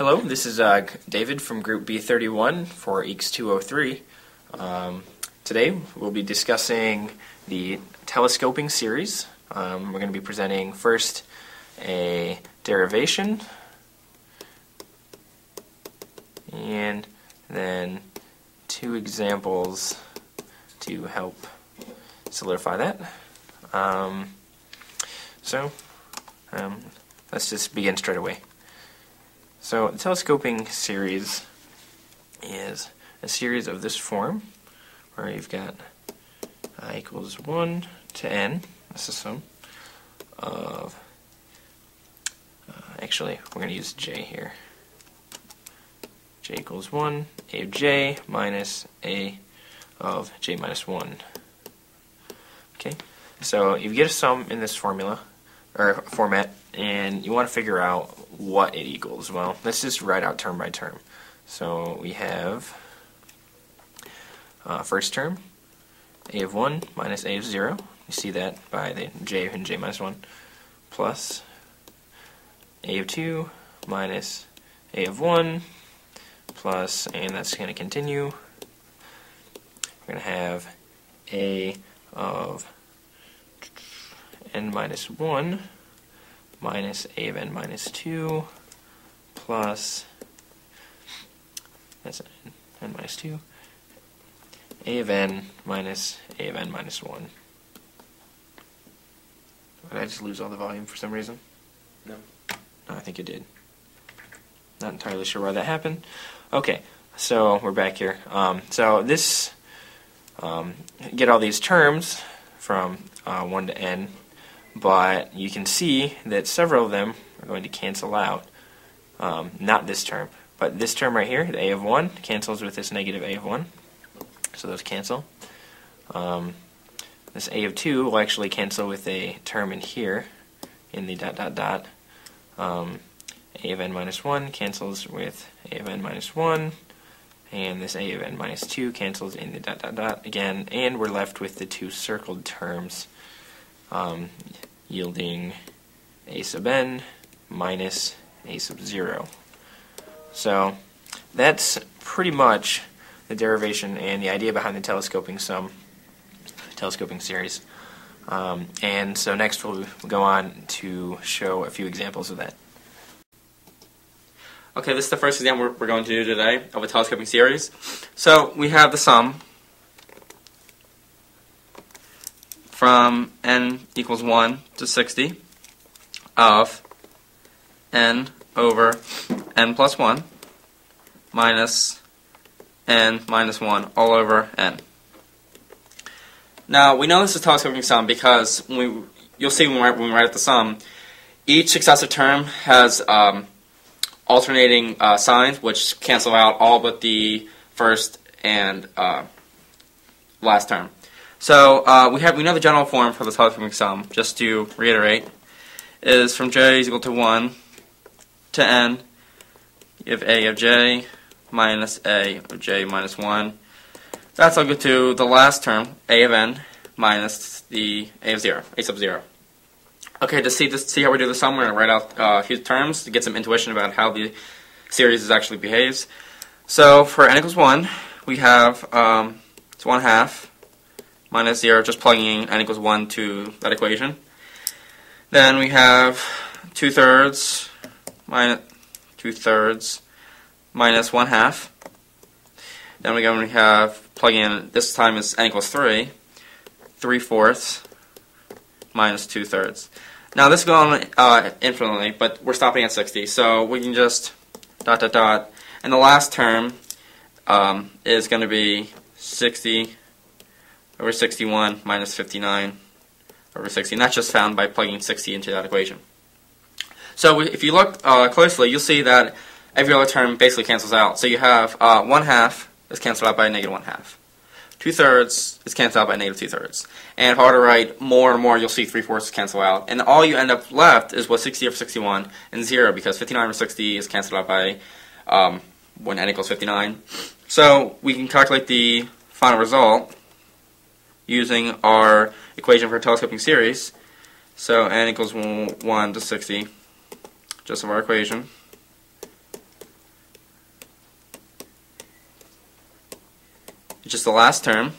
Hello, this is uh, David from Group B31 for EECS 203. Um, today we'll be discussing the telescoping series. Um, we're going to be presenting first a derivation and then two examples to help solidify that. Um, so um, let's just begin straight away. So the telescoping series is a series of this form where you've got i equals 1 to n, the sum, of, uh, actually we're going to use j here. j equals 1, a of j minus a of j minus 1. Okay, so you get a sum in this formula, or format, and you want to figure out what it equals. Well, let's just write out term by term. So we have uh, first term, a of 1 minus a of 0. You see that by the j and j minus 1, plus a of 2 minus a of 1, plus, and that's going to continue. We're going to have a of n minus 1 minus a of n minus 2 plus that's n minus 2 a of n minus a of n minus 1. Did I just lose all the volume for some reason? No. No, I think it did. Not entirely sure why that happened. Okay, so we're back here. Um, so this, um, get all these terms from uh, 1 to n but you can see that several of them are going to cancel out. Um, not this term, but this term right here, the a of 1, cancels with this negative a of 1. So those cancel. Um, this a of 2 will actually cancel with a term in here, in the dot dot dot. Um, a of n minus 1 cancels with a of n minus 1. And this a of n minus 2 cancels in the dot dot dot again. And we're left with the two circled terms um, yielding a sub n minus a sub 0. So that's pretty much the derivation and the idea behind the telescoping sum, telescoping series. Um, and so next we'll, go on to show a few examples of that. Okay, this is the first example we're going to do today of a telescoping series. So we have the sum from n equals 1 to 60 of n over n plus 1 minus n minus 1 all over n. Now, we know this is telescoping sum because we, you'll see when we, write, when we write the sum, each successive term has um, alternating uh, signs which cancel out all but the first and uh, last term. So uh, we have we know the general form for the telescoping sum. Just to reiterate, is from j is equal to one to n. You have a of j minus a of j minus one. That's equal to the last term, a of n minus the a of zero, a sub zero. Okay, to see this, see how we do the sum, we're to write out uh, a few terms to get some intuition about how the series is actually behaves. So for n equals 1, we have um, it's 1 half minus 0, just plugging in n equals 1 to that equation. Then we have 2 thirds minus 2 thirds minus 1 half. Then we go and we have plugging in, this time is n equals 3, 3 fourths minus 2 thirds. Now this goes on uh, infinitely, but we're stopping at 60, so we can just dot dot dot. And the last term um, is going to be 60 over 61 minus 59 over 60. And that's just found by plugging 60 into that equation. So if you look uh, closely, you'll see that every other term basically cancels out. So you have uh, 1 half is canceled out by negative 1 half. 2 thirds is canceled out by negative 2 thirds. And if I were to write more and more, you'll see 3 fourths cancel out. And all you end up left is what 60 over 61 and 0 because 59 over 60 is canceled out by um, when n equals 59. So we can calculate the final result using our equation for a telescoping series. So n equals 1 to 60, just of our equation. It's just the last term,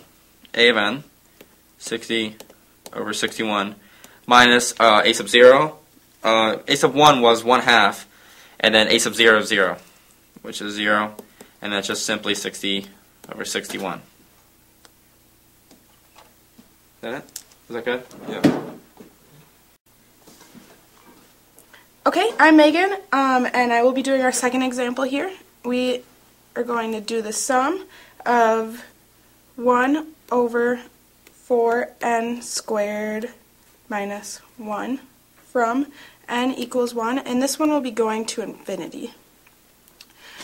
a of n, 60 over 61, minus uh, a sub 0. Uh, a sub 1 was 1 half, and then a sub 0 is 0, which is 0, and that's just simply 60 over 61. Is that it? Is that good? Yeah. Okay, I'm Maegan, um, and I will be doing our second example here. We are going to do the sum of 1 over 4n squared minus 1 from n equals 1, and this one will be going to infinity.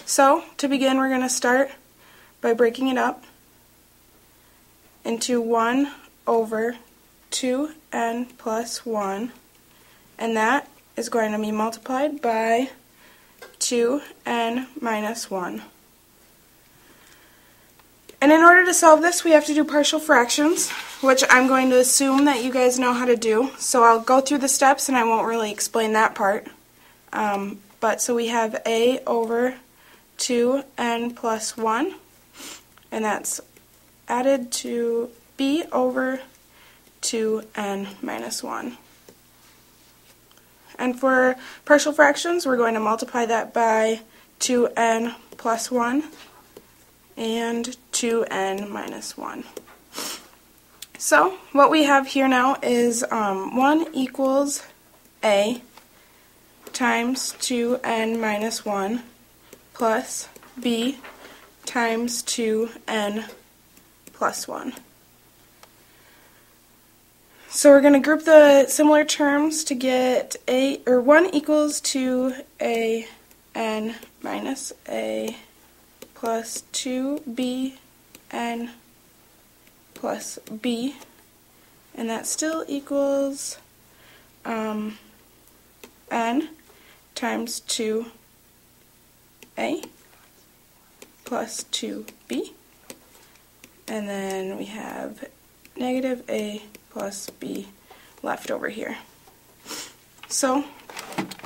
So, to begin, we're going to start by breaking it up into 1 over 2n plus 1, and that is going to be multiplied by 2n minus 1. And in order to solve this, we have to do partial fractions, which I'm going to assume that you guys know how to do. So I'll go through the steps and I won't really explain that part. Um, but so we have a over 2n plus 1, and that's added to b over 2n minus 1. And for partial fractions, we're going to multiply that by 2n plus 1 and 2n minus 1. So what we have here now is um, 1 equals a times 2n minus 1 plus b times 2n plus 1. So we're going to group the similar terms to get a or 1 equals to a n minus a plus 2b n plus b. And that still equals um, n times 2a plus 2b and then we have negative a plus b left over here. So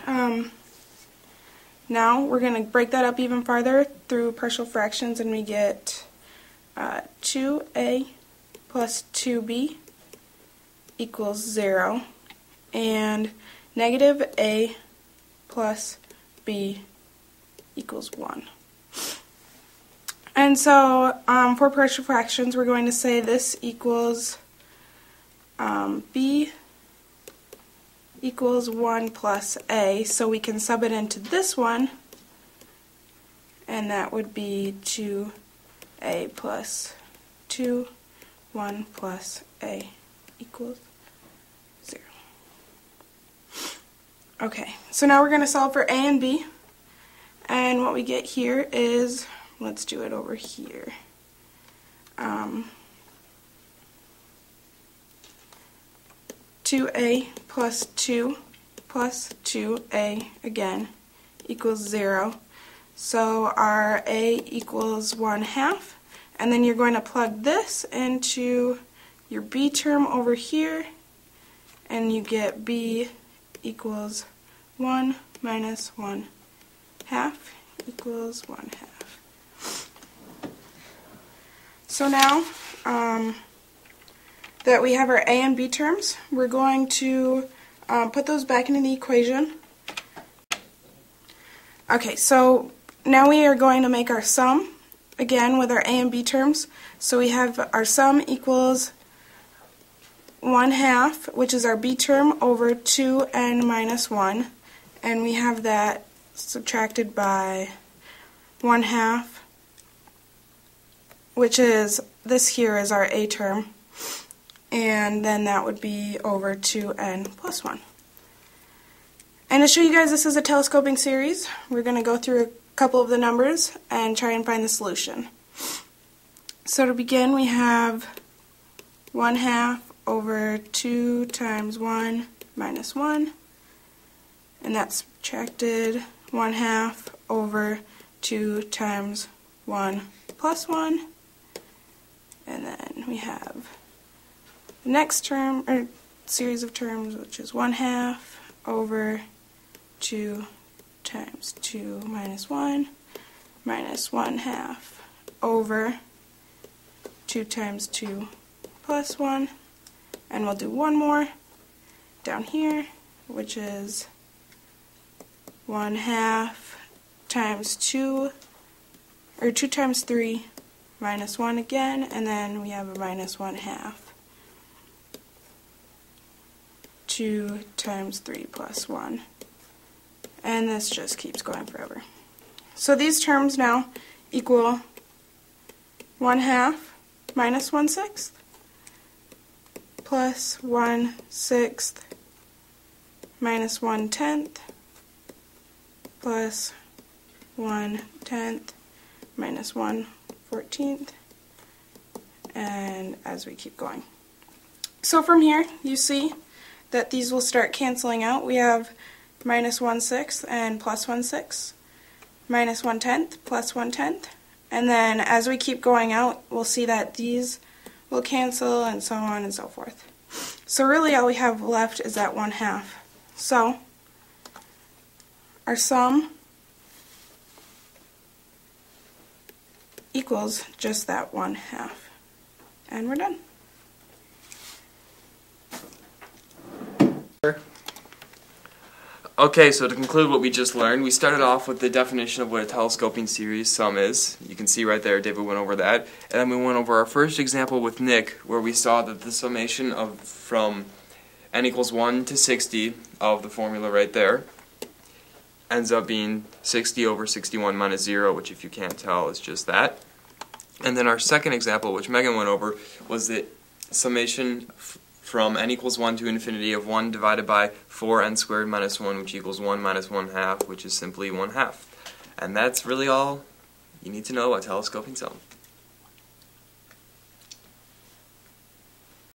um, now we're going to break that up even farther through partial fractions and we get uh, 2a plus 2b equals 0 and negative a plus b equals 1. And so um, for partial fractions we're going to say this equals um, b equals 1 plus a, so we can sub it into this one, and that would be 2a plus 2, 1 plus a equals 0. Okay, so now we're going to solve for a and b, and what we get here is, let's do it over here. Um, 2a plus 2 plus 2a again equals 0. So our a equals 1 half. And then you're going to plug this into your b term over here. And you get b equals 1 minus 1 half equals 1 half. So now, um, that we have our a and b terms. We're going to um, put those back into the equation. Okay, so now we are going to make our sum again with our a and b terms. So we have our sum equals 1 half, which is our b term, over 2n minus 1. And we have that subtracted by 1 half, which is, this here is our a term and then that would be over 2n plus 1. And to show you guys this is a telescoping series, we're going to go through a couple of the numbers and try and find the solution. So to begin, we have 1 half over 2 times 1 minus 1, and that's subtracted 1 half over 2 times 1 plus 1, and then we have the next term, or series of terms, which is 1 half over 2 times 2 minus 1 minus 1 half over 2 times 2 plus 1, and we'll do one more down here, which is 1 half times 2, or 2 times 3 minus 1 again, and then we have a minus 1 half. 2 times 3 plus 1. And this just keeps going forever. So these terms now equal 1 half minus 1 sixth plus 1 sixth minus 1 tenth plus 1 tenth minus 1 14th and as we keep going. So from here you see that these will start canceling out. We have minus 1 sixth and plus 1 sixth, minus 1 tenth, plus 1 tenth, and then as we keep going out we'll see that these will cancel and so on and so forth. So really all we have left is that 1 half. So our sum equals just that 1 half. And we're done. Okay, so to conclude what we just learned, we started off with the definition of what a telescoping series sum is. You can see right there, David went over that. And then we went over our first example with Nick, where we saw that the summation of from n equals 1 to 60 of the formula right there ends up being 60 over 61 minus 0, which if you can't tell is just that. And then our second example, which Maegan went over, was the summation from n equals 1 to infinity of 1 divided by 4n squared minus 1, which equals 1 minus 1 half, which is simply 1 half. And that's really all you need to know about telescoping sum.